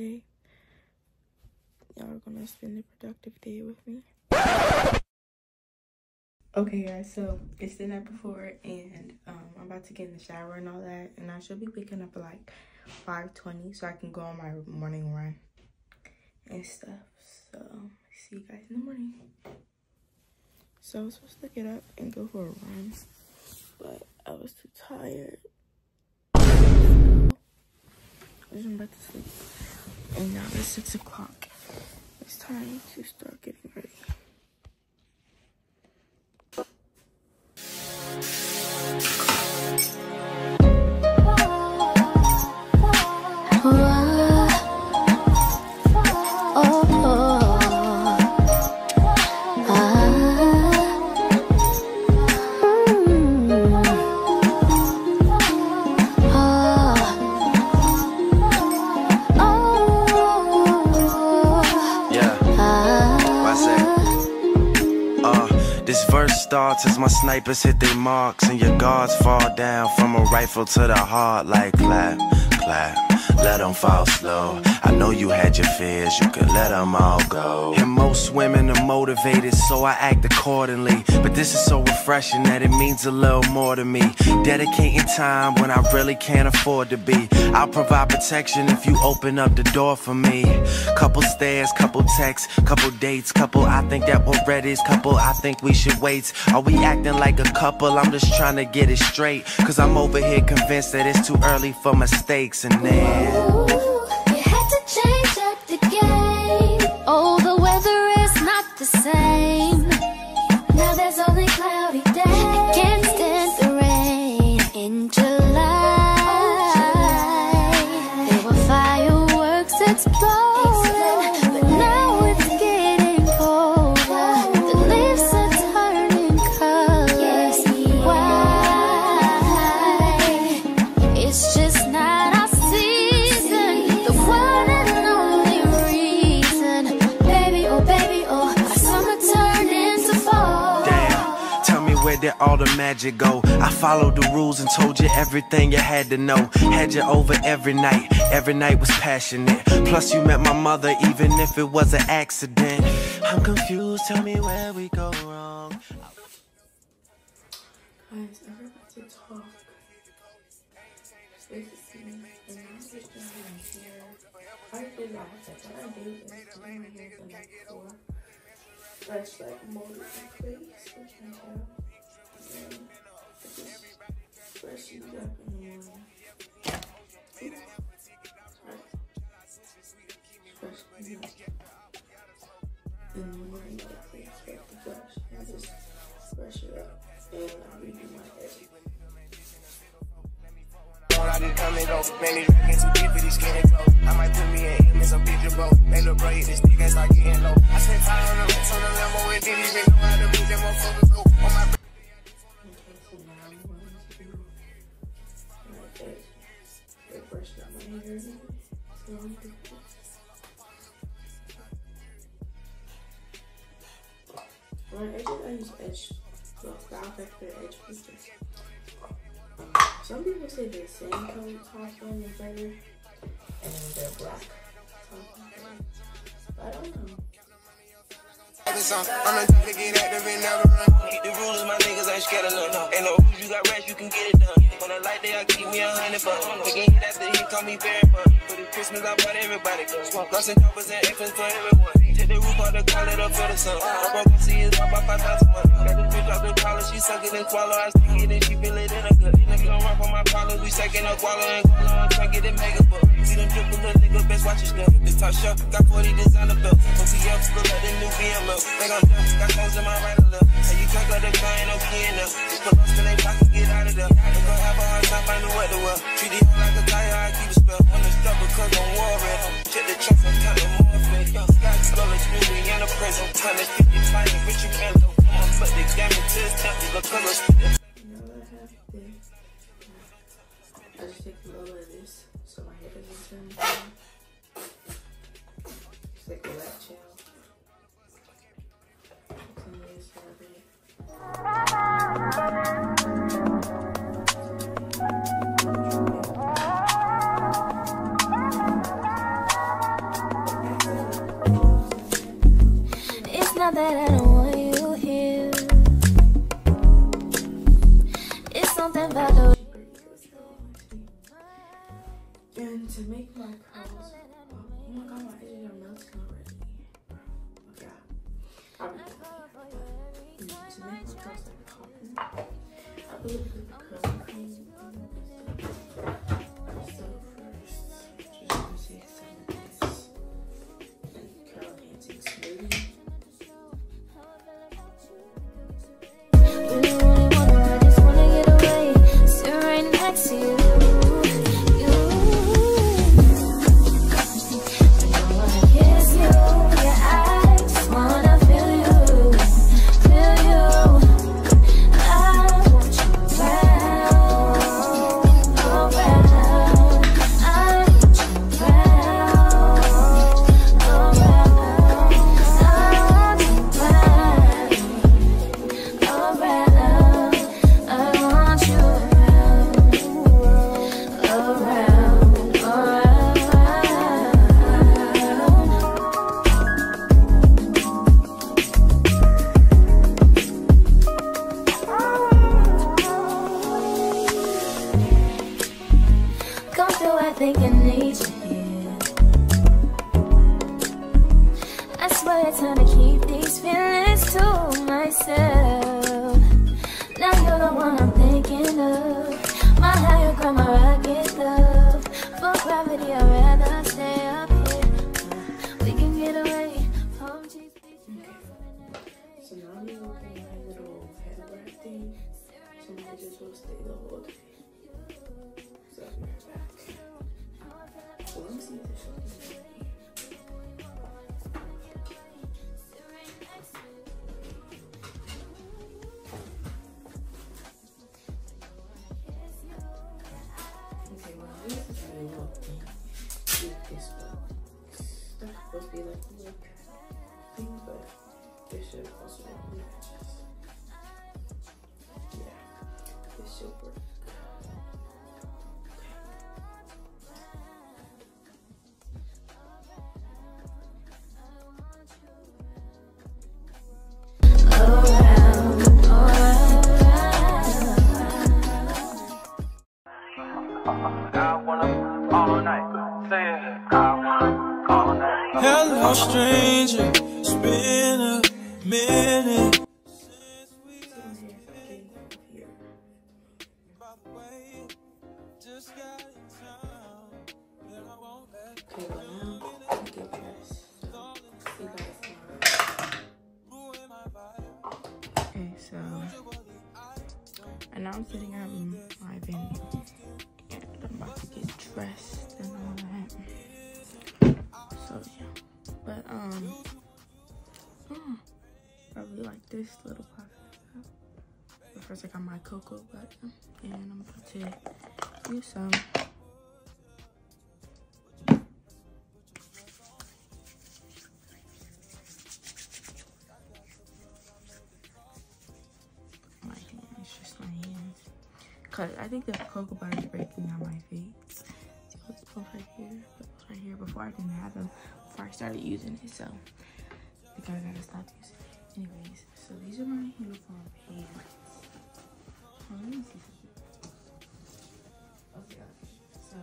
today y'all are gonna spend a productive day with me. Okay, guys, so it's the night before, and um, I'm about to get in the shower and all that, and I should be waking up at like 5:20 so I can go on my morning run and stuff. So see you guys in the morning. So I was supposed to get up and go for a run, but I was too tired. I was about to sleep, and now it's six o'clock. It's time to start getting ready. Snipers hit their marks and your guards fall down from a rifle to the heart like clap, clap. Let them fall slow. I know you had your fears, you could let them all go. And most women are motivated, so I act accordingly. But this is so refreshing that it means a little more to me. Dedicating time when I really can't afford to be. I'll provide protection if you open up the door for me. Couple stares, couple texts, couple dates, couple I think that we're ready, couple I think we should wait. Are we acting like a couple? I'm just trying to get it straight. Cause I'm over here convinced that it's too early for mistakes and then. You did all the magic go? I followed the rules and told you everything you had to know. Had you over every night, every night was passionate. Plus, you met my mother, even if it was an accident. I'm confused, tell me where we go wrong. About to talk. Like which I have. I just brush it up and redo my clothes. I might put me in Say the same color one is better, and the black one. But I don't know. I'm the type to get active and never run. Keep the rules, my niggas ain't scared of none. Ain't no rules, you got rats, you can get it done. On a light day, I keep me a hundred bucks. Again, hit after he call me very fun. For the Christmas, I brought everybody. Guns and choppers and infants for everyone. Take the roof off the car, let her feel the sun. I broke see his up by 5,000 months. Got the bitch off the collar, she suck it and swallow. I stick it and she feel it in her gut. Don't run from my collar, we second up wallow and guala and try get it mega book. See them drip little nigga, best watch your step. This top shelf, got 40 designer belts. OTF, like the new BM up. Think I'm done, got clothes in my right left. How you talk like the car ain't no key. Just put us in they pocket, get out of there. They gon' have a hard time finding what to wear. Treat it like a tire, I keep a spell. On the stuff because I'm worried. Check the trunk, I'm counting more fit. Young Scott, Scully, movie in the prison. Time 50, fighting Richard Menlo. Come on, put the gamut to his temple. Look, color rub it. Oh. Think I. I swear it's time to keep these feelings to myself. Now you're the one I'm thinking of. My higher ground, my rocket love. For gravity, I'd rather stay up here. We can get away from So now I'm using my little headwear thing. So my just will stay the whole. Now I'm sitting at my venue and I'm about to get dressed and all that. So yeah, but um, mm, I really like this little pocket. But first, I got my cocoa butter and I'm about to use some. I think the cocoa butter is breaking on my feet. See what's both right here, both right here. Before I didn't have them, before I started using it, so I think I gotta stop using it. Anyways, so these are my uniform pants. Oh, let me see. Okay, okay. So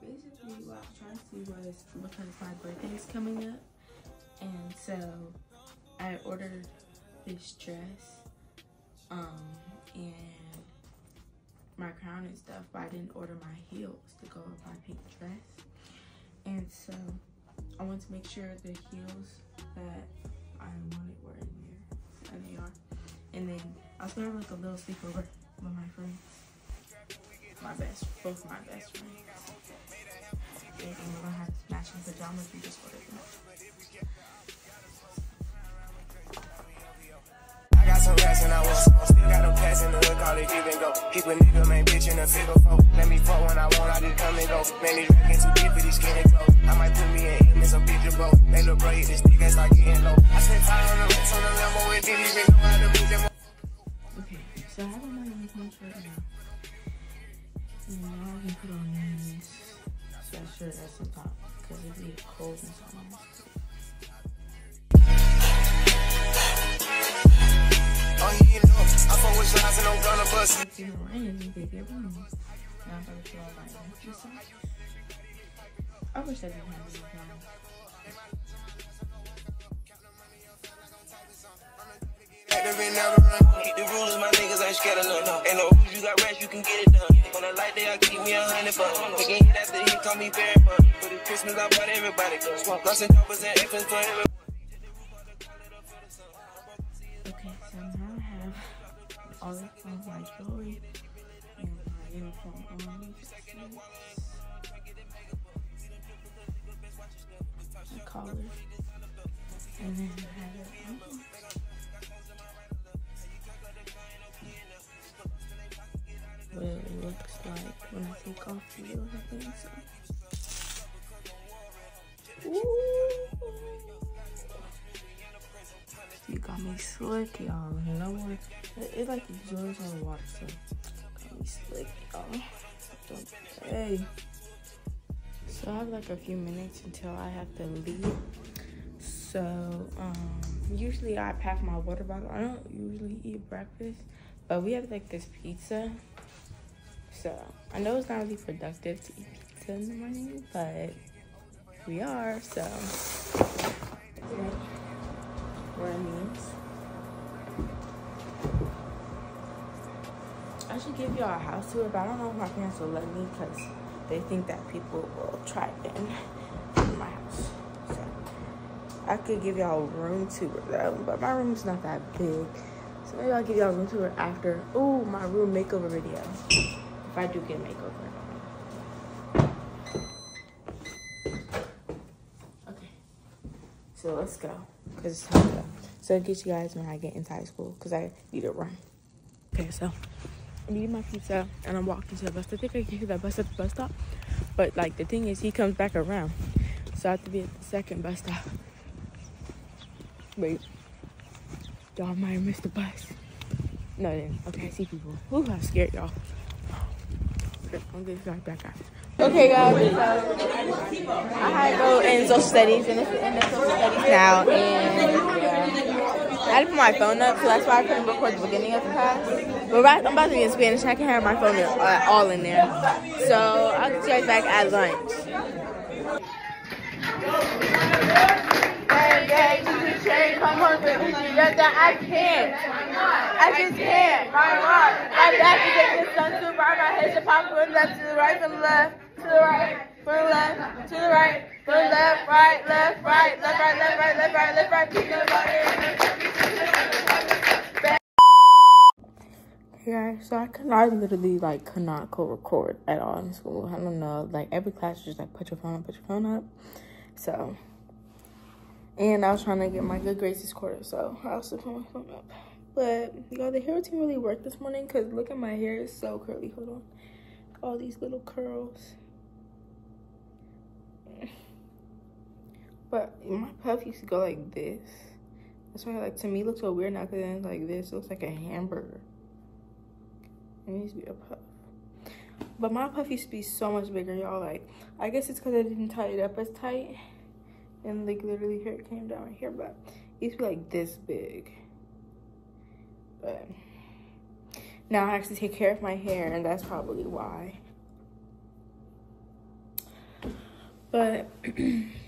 basically, what I was trying to see was because my birthday is coming up, and so I ordered this dress um and my crown and stuff but i didn't order my heels to go with my pink dress. And so i want to make sure the heels that i wanted were in there. And they are. And then i was gonna have like a little sleepover with my friends. My best both my best friends. And we're gonna have matching pajamas. We just ordered them the give and go. Keep a nigga, man, bitch in a figure four. Let me fuck when I want, I just come and go. Man, these rackets too deep for these skinny clothes. I might put me in him in some picture, bro. They look bro, this nigga start getting low. I spent 500 racks on the Lambo and didn't even know how to move them. So I have on my uniforms right now. And now I can put on this sweatshirt that's the top because it'd be cold and something. The. I wish I didn't run. Keep the rulers, my niggas ain't no rules, you got rest, you can get it done. On a light day, I keep me a hundred bucks. Again, hit after he call me. For the Christmas, I brought everybody. Lost and infants for. Okay, so now I have all of my jewelry and my uniform on. The collar. And then I have it on. What it looks like when I take off the little things. Ooh. Got me slick, y'all. You know what? It, it like absorbs all the water, so got me slick, y'all. Hey. So I have like a few minutes until I have to leave. So um, usually I pack my water bottle. I don't usually eat breakfast, but we have like this pizza. So I know it's not really productive to eat pizza in the morning, but we are. So. What it means. I should give y'all a house tour, but I don't know if my parents will let me because they think that people will try in, my house. So I could give y'all a room tour though, but my room is not that big. So maybe I'll give y'all a room tour after. Ooh, my room makeover video. If I do get makeover. Okay. So let's go. It's time to go. So I'll get you guys when I get into high school. Because I need to run. Okay, so I'm eating my pizza and I'm walking to the bus. I think I can hear that bus at the bus stop. But like the thing is he comes back around. So I have to be at the second bus stop. Wait. Y'all might have missed the bus. No, I didn't. Okay, I see people. Ooh, I'm scared, y'all. Okay, I'm get you guys back after. Okay, guys. So I had to go in social studies, and it's in the social studies now, and. I had to put my phone up, so that's why I couldn't record the beginning of the class. But right, I'm about to be in Spanish, and I can have my phone uh, all in there. So I'll get you guys back at lunch. To I can't. I just can't. My heart. I'm back to get this done. I got hits and pop from left to the right, the left to the right, from the left to the right, from the left, right, left, right, left, right, left, right, left, right, left, right. Keep going Yeah, so I could I literally like could not co-record at all in school. I don't know, like every class is just like put your phone up, put your phone up. So, and I was trying to get my good grades this quarter, so I also put my phone up. But y'all, the hair routine really worked this morning because look at my hair, it's so curly. Hold on, all these little curls. But my puff used to go like this. That's why, like, to me, looks so weird now because it's like this. It looks like a hamburger. It needs to be a puff. But my puff used to be so much bigger, y'all. Like, I guess it's because I didn't tie it up as tight. And, like, literally here it came down right here. But it used to be, like, this big. But now I actually take care of my hair. And that's probably why. But...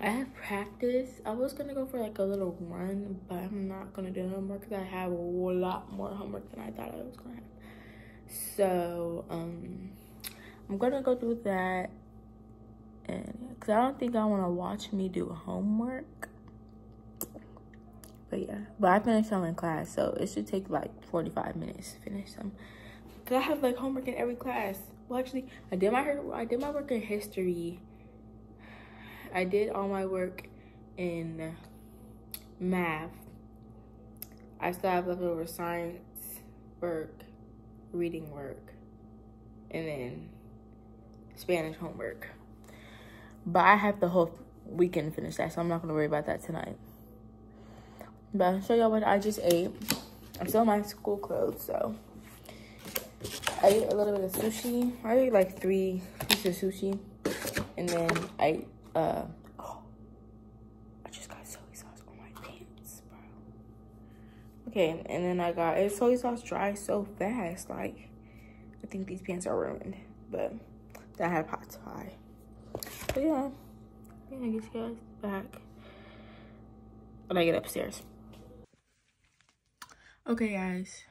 I have practice. I was gonna go for like a little run, but I'm not gonna do no more because I have a lot more homework than I thought I was gonna have. So, um, I'm gonna go do that, and because I don't think I want to watch me do homework. But yeah, but I finished some in class, so it should take like 45 minutes to finish them. Cause I have like homework in every class. Well, actually, I did my I did my work in history. I did all my work in math. I still have leftover science work, reading work, and then Spanish homework. But I have the whole weekend to finish that, so I'm not gonna worry about that tonight. But I'll show y'all what I just ate. I'm still in my school clothes, so I ate a little bit of sushi. I ate like three pieces of sushi, and then I uh oh I just got soy sauce on my pants, bro. Okay, and then I got it's soy sauce dry so fast, like I think these pants are ruined. But I had pot pie. But yeah. I'm gonna get you guys back when I get upstairs. Okay guys.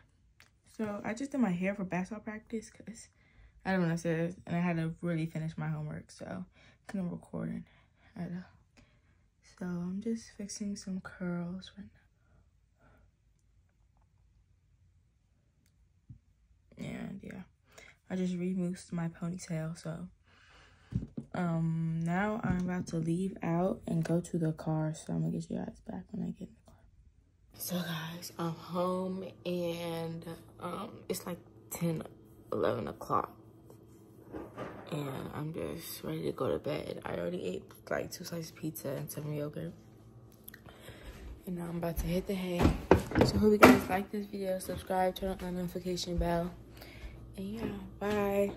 So I just did my hair for basketball practice because I don't know what it says. And I had to really finish my homework. So couldn't record it. So I'm just fixing some curls right now. And yeah, I just remoussed my ponytail. So um now I'm about to leave out and go to the car. So I'm gonna get you guys back when I get in the car. So guys, I'm home and um it's like 10, 11 o'clock. And I'm just ready to go to bed. I already ate like two slices of pizza and some yogurt. And now I'm about to hit the hay. So hope you guys like this video. Subscribe, turn on the notification bell. And yeah, bye.